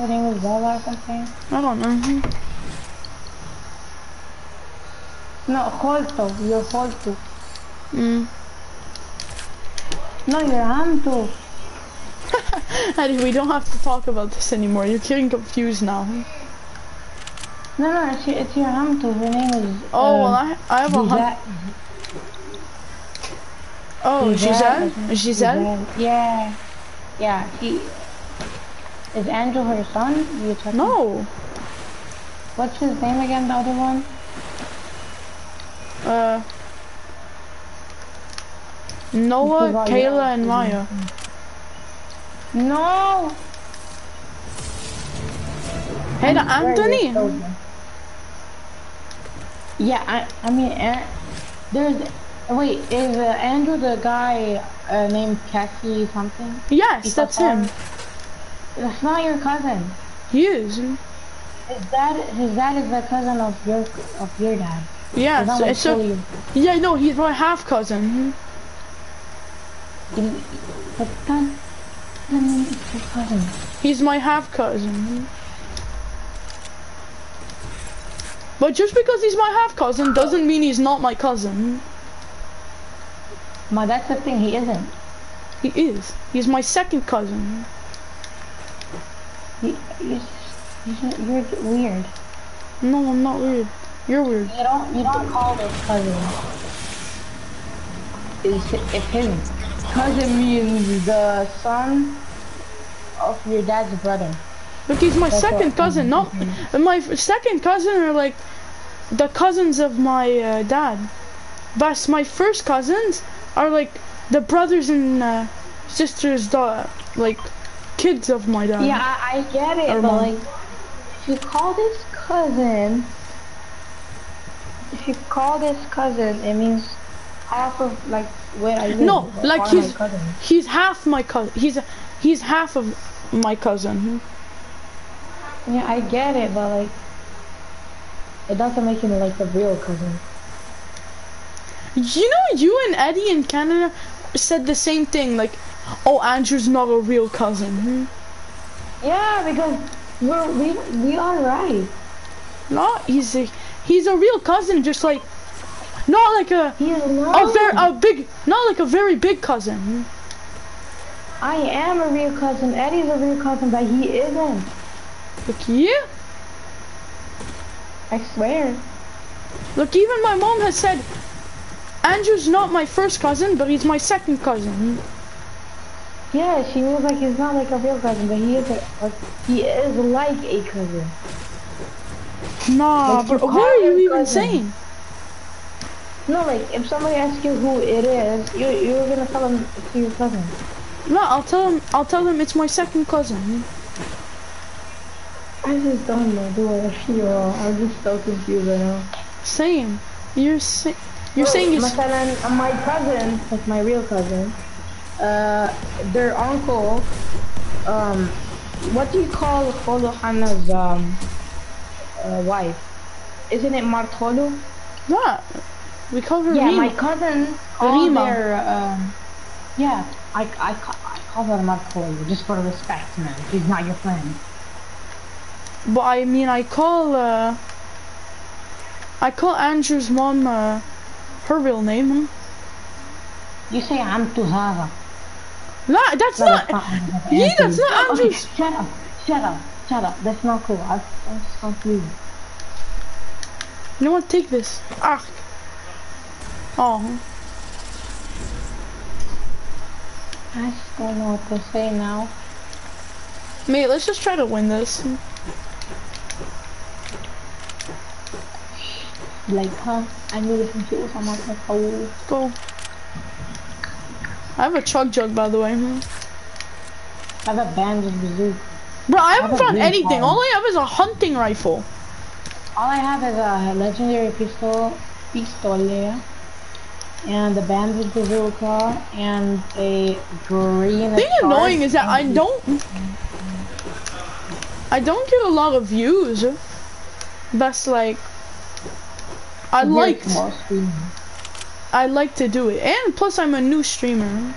Her name is Bella or something. I don't know. No, Holto. You're Holto. Mm. No, you're Amto. Eddie, we don't have to talk about this anymore. You're getting confused now. No, no, it's your, it's your Amto. Her name is. Oh, uh, well, I, I have a hun- Oh, Giselle? Giselle? Yeah. Yeah, he. Is Andrew her son? You checking? No. What's his name again, the other one? Uh. Noah, Kayla, and Maya. No! Hey, is Anthony. Yeah, I, I mean, An- there's, wait, is uh, Andrew the guy uh, named Cassie something? Yes, that's him. That's not your cousin. He is. His dad, his dad is the cousin of your, of your dad. Yeah, It's so, like so fully- yeah, no, he's my half cousin. he- But that doesn't your cousin. He's my half cousin. But just because he's my half cousin doesn't mean he's not my cousin. Ma, that's the thing, he isn't. He is. He's my second cousin. He's, he's, you're weird. No, I'm not weird. You're weird. You don't, you don't call this cousin. If, if his cousin means the son of your dad's brother. Look, he's my That's second cousin. No, my second cousin are like the cousins of my uh, dad. But my first cousins are like the brothers and uh, sisters, da- like kids of my dad. Yeah, I, I get it, Or but mom. like, if you call this cousin, if you call this cousin, it means half of like where I live. No, like he's he's half my cousin. He's he's half of my cousin. Yeah, I get it, but like, it doesn't make him like the real cousin. You know, you and Eddie in Canada said the same thing. Like, oh, Andrew's not a real cousin. Hmm? Yeah, because we're we we are right. No, he's a he's a real cousin, just like not like a a very a big, not like a very big cousin. Hmm? I am a real cousin. Eddie's a real cousin, but he isn't. Look, yeah. I swear. Look, even my mom has said Andrew's not my first cousin, but he's my second cousin. Yeah, she was like he's not like a real cousin, but he is a, he is like a cousin. Nah, like, but what are you even cousin. saying? No, like if somebody asks you who it is, you you're gonna tell them it's your cousin. No, I'll tell him. I'll tell him it's my second cousin. I just don't know who I feel. I'm just so confused right now. Same. You're sa you're no, saying you're. My cousin, my cousin, like my real cousin uh, their uncle, um, what do you call Kholo Hana's um, uh, wife? Isn't it Martolo? not. We call her Yeah, Rima. my cousin called Rima. their, um, yeah, I, I, I call her Martolo just for respect, man. She's not your friend. But I mean, I call uh, I call Andrew's mom uh, her real name. huh? You say I'm Tuhara. No, that's No, not. that's Yeah, that's not Okay, shut up, shut up, shut up. That's not cool. I, I'm just confused. You know what? Take this. Ah. Oh. I just don't know what to say now. Mate, let's just try to win this. Like, huh? I need some juice. I'm like, oh. Go. I have a chug jug, by the way. I have a bandage bazooka. Bro, I have haven't a found anything. All I have is a hunting rifle. All I have is a legendary pistol, pistola, and a bandage bazooka, and a green. The thing annoying is that I don't. I don't get a lot of views. That's like. I liked. I like to do it, and plus I'm a new streamer.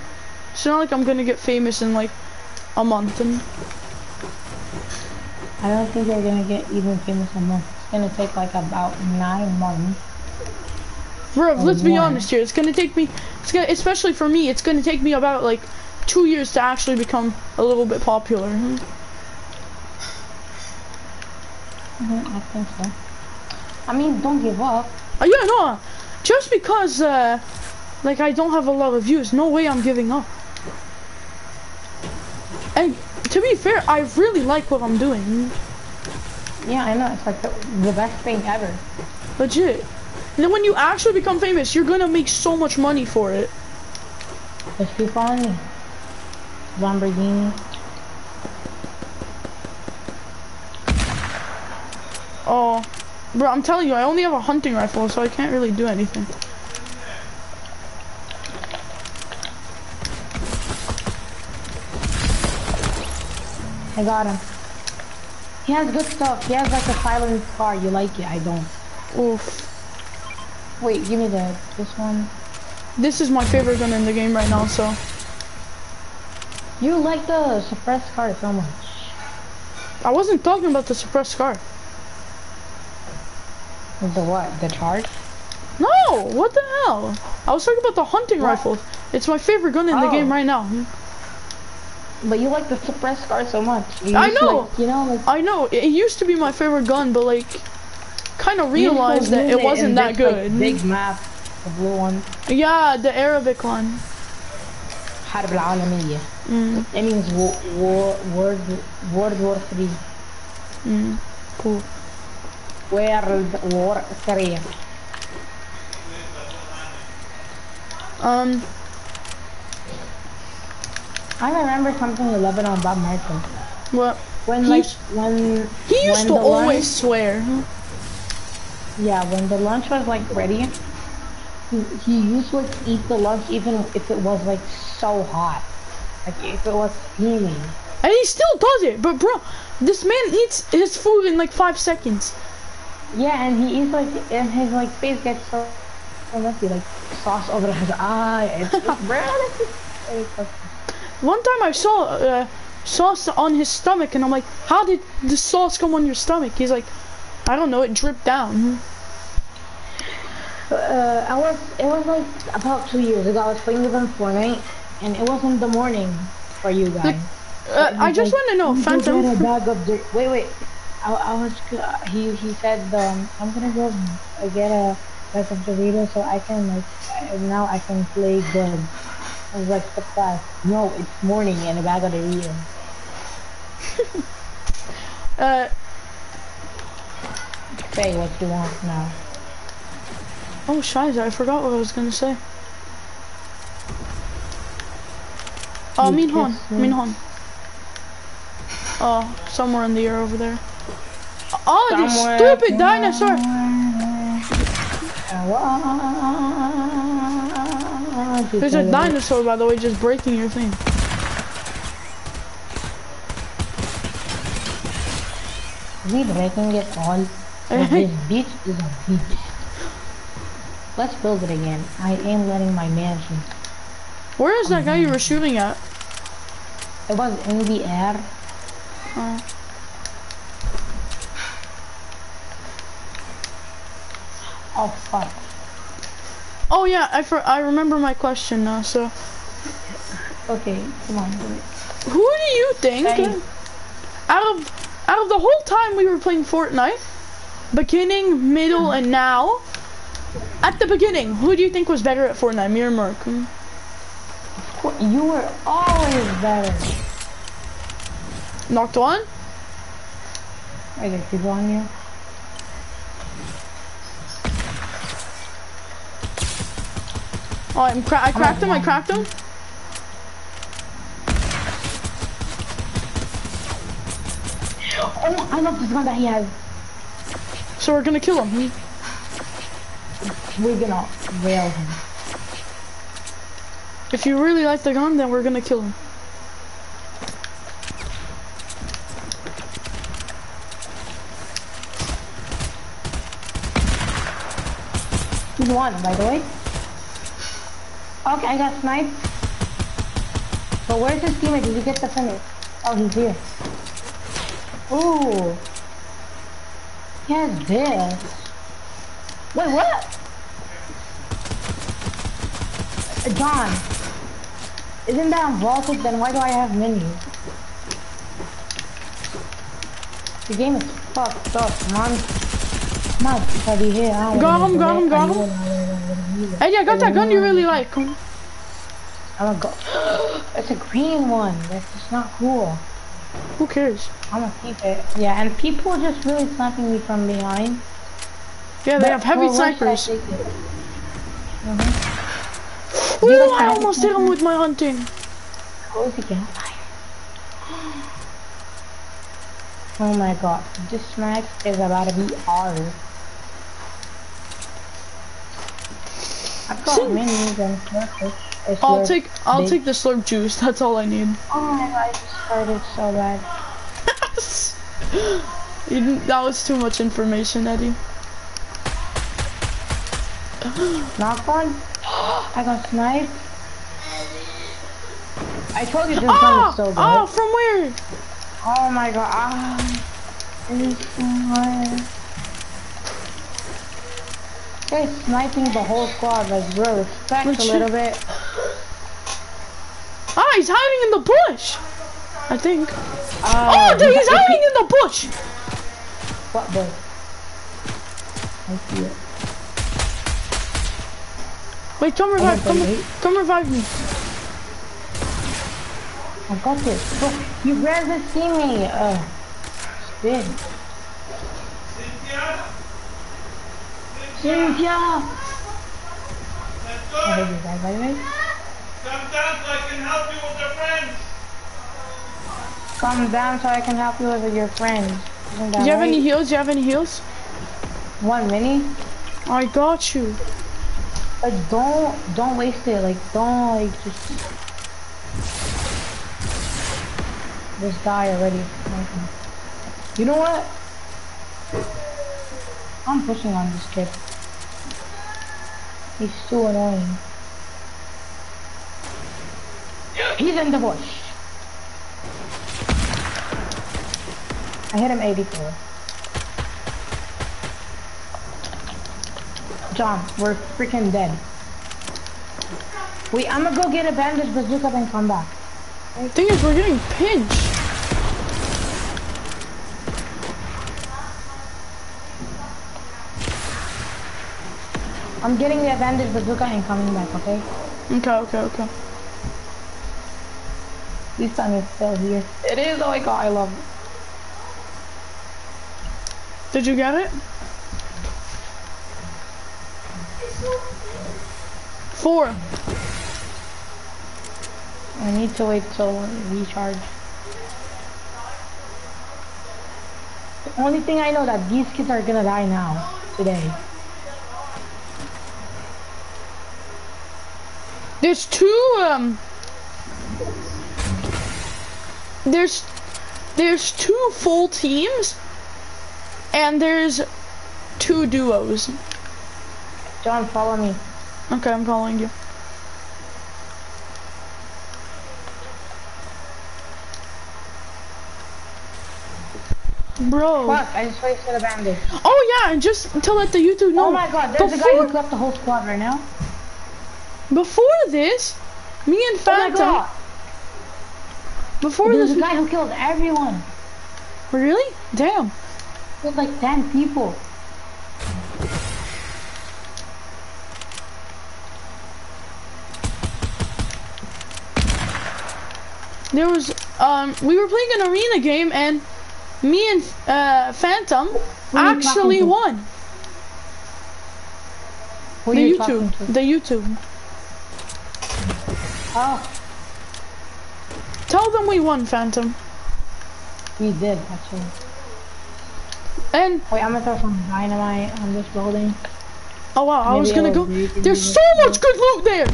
It's not like I'm gonna get famous in like a month. And I don't think they're gonna get even famous in a month. It's gonna take like about nine months. Bro, let's be honest here. It's gonna take me, it's gonna, especially for me, it's gonna take me about like two years to actually become a little bit popular. Hmm? Mhm, I think so. I mean, don't give up. Uh, yeah, no, just because, uh, like I don't have a lot of views, no way I'm giving up. And to be fair, I really like what I'm doing. Yeah, I know. It's like the, the best thing ever. Legit. And then when you actually become famous, you're gonna make so much money for it. Just keep me. Lamborghini. Oh, bro, I'm telling you, I only have a hunting rifle, so I can't really do anything. I got him. He has good stuff. He has like a silent car. You like it? I don't. Oof. Wait, give me the this one. This is my favorite gun in the game right now, so. You like the suppressed scar so much. I wasn't talking about the suppressed scar. The what? The charge? No, what the hell? I was talking about the hunting What? rifle. It's my favorite gun in the Oh. game right now. But you like the suppressed car so much. You I used to, know. Like, you know, like I know, it used to be my favorite gun, but like, kind of you used to realized that use it in wasn't that this, like, good. big map, the blue one. Yeah, the Arabic one. حرب العالمية. Mm, It means war, war, World, World War Three. mm, cool. World War Three. Um, I remember something in Lebanon about Martin. what? When He like when He used when to always swear. Yeah, when the lunch was like ready, he, he used to like eat the lunch even if it was like so hot. Like if it was steaming. And he still does it, but bro, this man eats his food in like five seconds. Yeah, and he eats like and his like face gets so, so messy, like sauce over his eye. It's just, bro, this is so disgusting. One time I saw uh, sauce on his stomach, and I'm like, how did the sauce come on your stomach? He's like, I don't know, it dripped down. Uh, I was it was like about two years ago. I was playing with him Fortnite, and it was in the morning for you guys. Uh, I just want to know, "You Phantom. A bag of. Wait, wait. I, I was. He he said um, I'm gonna go uh, get a bag of Doritos so I can like uh, now I can play good. I was like surprised. No, it's morning and a bag of Doritos. Uh, Say what you want now. oh, Shiza, I forgot what I was gonna say. Oh, You Minhon, me. Minhon. Oh, somewhere in the air over there. Oh, this stupid dinosaur! There's a dinosaur, by the way, just breaking your thing. We breaking it all. This beach is a beach. Let's build it again. I am letting my mansion. Where is that guy you were shooting at? It was in the air. Oh. Oh fuck. Oh yeah, I for I remember my question now. So, Okay, come on. who do you think out of out of the whole time we were playing Fortnite, beginning, middle, and now, at the beginning, who do you think was better at Fortnite, me or Merc? Hmm? You were always better. Knocked one. I got people on you. Oh, I'm cra I cracked him. I cracked him. Oh, I love this gun that he has. So we're gonna kill him. We're gonna rail him. If you really like the gun, then we're gonna kill him. He's one, by the way. Okay, I got sniped. But where's his teammate? Did he get the finish? Oh, he's here. Ooh. He has this. Wait, what? Uh, John. Isn't that vaulted? Then why do I have menus? The game is fucked up, man. Man, buddy here. Got him, got him, got him. Don't wanna do it. Hey, I got that gun you really like. I'm gonna go. It's a green one. That's just not cool. Who cares? I'm gonna keep it. Yeah, and people are just really sniping me from behind. Yeah, they But have heavy for what should I snipers. it? Mhm. Ooh, guys I almost hit him with my hunting. Oh my god, this snipe is about to be ours. I've got minis and. It's I'll take I'll big- take the slurp juice. That's all I need. Oh my god, I just started so bad. You didn't- that was too much information, Eddie. Knock one. I got sniped. I told you this gun Ah! is so good. Oh, From where? Oh my god. Ah. It is so hard. They're sniping the whole squad, like bro, respect a little bit. Ah! He's hiding in the bush. I think. Uh, Oh, dude, he's hiding in the bush. What boy? I see it. Wait, come revive. Come, come revive me. I got this. Look, you rather see me. Uh, spin. Cynthia! Oh, hey, you guys, by the way. Sometimes I can help you with your friends. Come down so I can help you with your friends. Do you have any heals? Do you have any heals? One mini? I got you. Like, don't, don't waste it. Like, don't, like, just... Just die already. You know what? I'm pushing on this kid. He's too annoying. He's in the bush. I hit him 84. John, we're freaking dead. Wait, I'm gonna go get a bandage bazooka and come back. Thing is, we're getting pinched. I'm getting the bandage bazooka and coming back, okay? Okay, okay, okay. This time it's still here. It is, oh my god, I love it. Did you get it? Four. I need to wait till recharge. The only thing I know that these kids are gonna die now, today. There's two, um... There's... There's two full teams, and there's two duos. John, follow me. Okay, I'm following you. Bro. Fuck, I just wasted a bandage. Oh yeah, and just to let the YouTube know. Oh my god, there's a guy who left the whole squad right now. Before this, me and Oh Phantom. god, before there's this, a guy who killed everyone. really? Damn. There's like 10 people. There was um, we were playing an arena game and me and uh, Phantom actually won. Are The YouTube, the YouTube. Oh, Tell them we won, Phantom. we did actually. And Wait, I'm gonna throw some dynamite on this building. oh wow, I was gonna go. There's so much good loot there.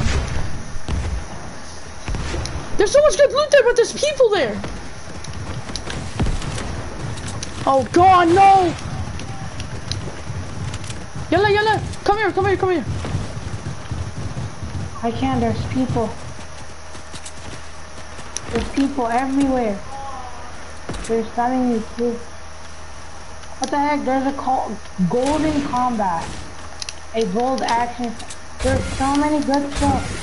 There's so much good loot there, but there's people there. Oh god, no! Yalla, yalla! Come here, come here, come here. I can't, there's people. There's people everywhere. They're stabbing me too. What the heck? There's a call, golden combat. A bold action. There's so many good stuff.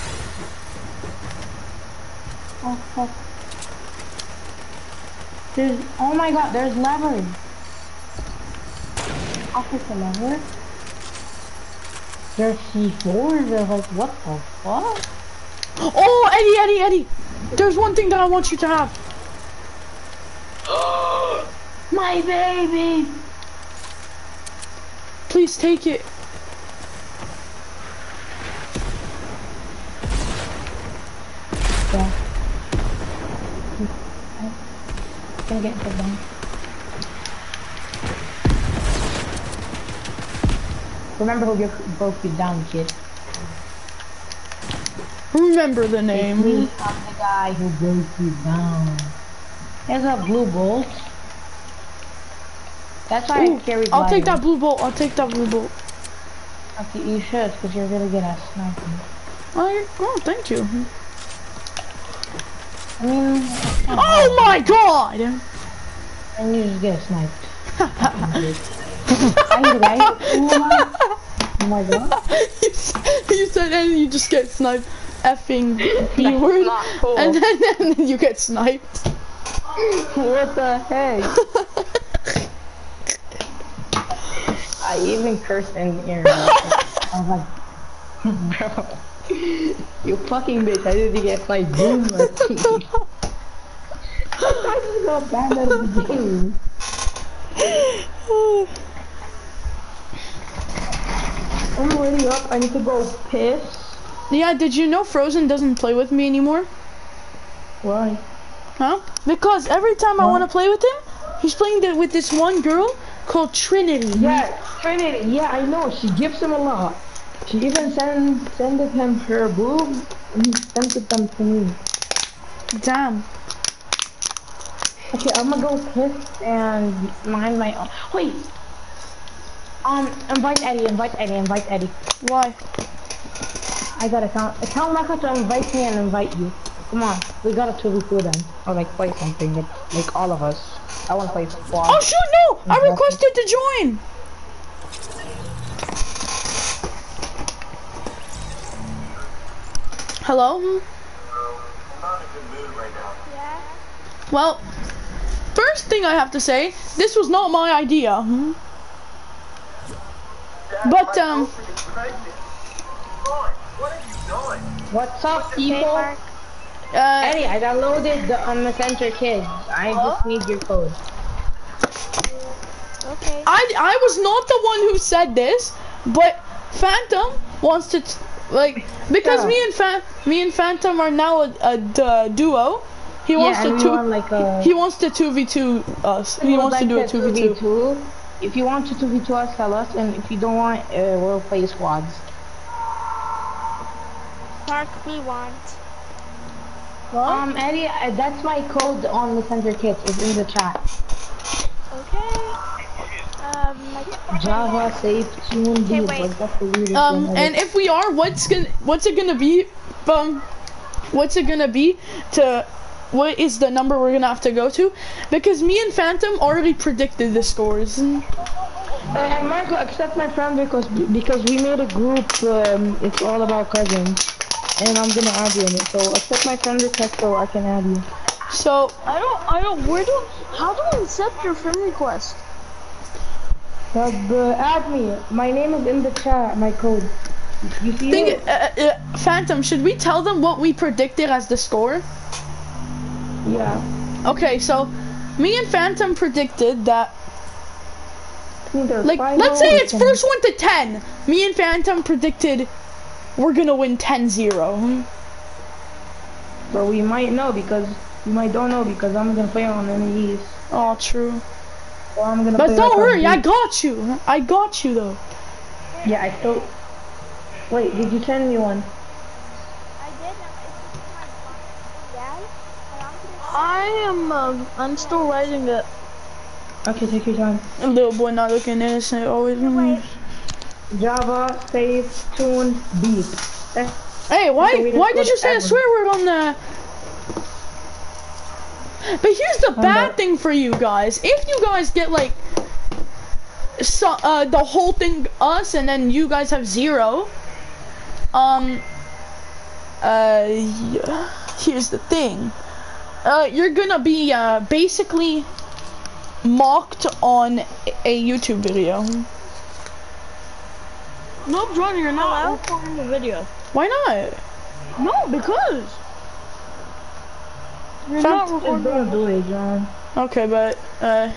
Oh fuck. There's, oh my god, there's levers. Officer lever. There's C4s, there's like, what the fuck? Oh, Eddie, Eddie, Eddie. There's one thing that I want you to have. My baby! Please take it. Yeah. I'm gonna get into them. Remember who you broke you down, kid. Remember the name. I'm the guy who broke you down. There's a blue bolt. That's why I carry I'll take that blue bolt. I'll take that blue bolt. Okay, you should, because you're really good at sniping. I, oh, thank you. I mean, oh, oh my god! and you just get sniped. Are you right? Oh my, oh god. you, you said and you just get sniped. Effing B word. And then, and then you get sniped. What the heck? I even cursed in here. I was like, bro, you fucking bitch, I didn't get my boom. I just got banned out of the game. I'm already up, I need to go piss. Yeah, did you know Frozen doesn't play with me anymore? Why? Huh? Because every time I want to play with him, he's playing th- with this one girl called Trinity. Yeah, Trinity, yeah, I know, she gives him a lot. She even send, sended him her boob, and he sent it them to me. Damn. Okay, I'm gonna go piss and mind my own. Wait. Um, invite Eddie, invite Eddie, invite Eddie. Why? I gotta count. Tell Maka to invite me and invite you. Come on, we gotta 2v2 then. Or like play something, like, like all of us. I wanna play squad. Oh shoot, no! I requested to join! Hello? Not in a good mood right now. Well, first thing I have to say, this was not my idea. But, um, What have you? What's up, people? uh, Eddie, I downloaded the um, Messenger Kids. I just need your code. Okay. I, I was not the one who said this, but Phantom wants to, t- like, because Yeah. me and Fan, me and Phantom are now a a duo. He wants yeah, to and we two. want like a. He wants to 2v2 us. He would wants to do a 2v2. 2v2. If you want to 2v2 us, tell us. And if you don't want, uh, we'll play squads. Mark we want. Um, Eddie, uh, that's my code on the Messenger Kids. It's in the chat. Okay. Um, like, Java, safe, tune, Okay, wait. Like, that's the weirdest Um, thing and if we are, what's gonna, what's it gonna be? Um, what's it gonna be to? What is the number we're gonna have to go to? Because me and Phantom already predicted the scores. Uh, Marco, accept my friend because because we made a group. Um, it's all about cousins, and I'm gonna add you in it. So accept my friend request so I can add you. So I don't, I don't, where do, how do I accept your friend request? Uh, add me. My name is in the chat. My code. You see think, it? uh, uh, Phantom, should we tell them what we predicted as the score? Yeah. Okay, so me and Phantom predicted that, I think there's like, let's say it's first one to ten. Me and Phantom predicted we're gonna win 10-0. But we might know because we might don't know because I'm gonna play on NES. Oh, true. So I'm gonna. But play don't like worry, I got you. I got you though. Yeah, I still. Wait, did you send me one? I did, it's my dad, and I'm gonna. I am, um, I'm still writing it. Okay, take your time. A little boy not looking innocent always. Java, save, tune, beep. Eh, Hey, why Okay, we just why did you say a swear word on the? But here's the bad bad. thing for you guys. If you guys get like so, uh, the whole thing us and then you guys have zero, um, uh, yeah, here's the thing. Uh, you're gonna be, uh, basically mocked on a YouTube video. No, Johnny, you're not allowed recording the video. Why not? No, because you're not recording. Don't do John. Okay, but, uh,